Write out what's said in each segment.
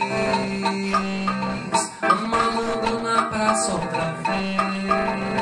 vez, luta na praça outra vez.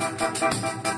Música